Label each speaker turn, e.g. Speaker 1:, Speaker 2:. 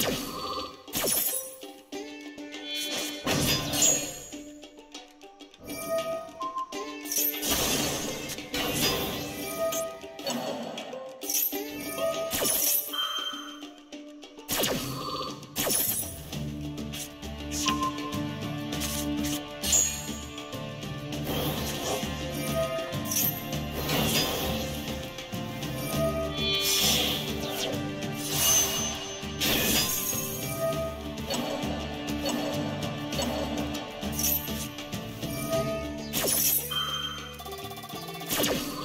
Speaker 1: you you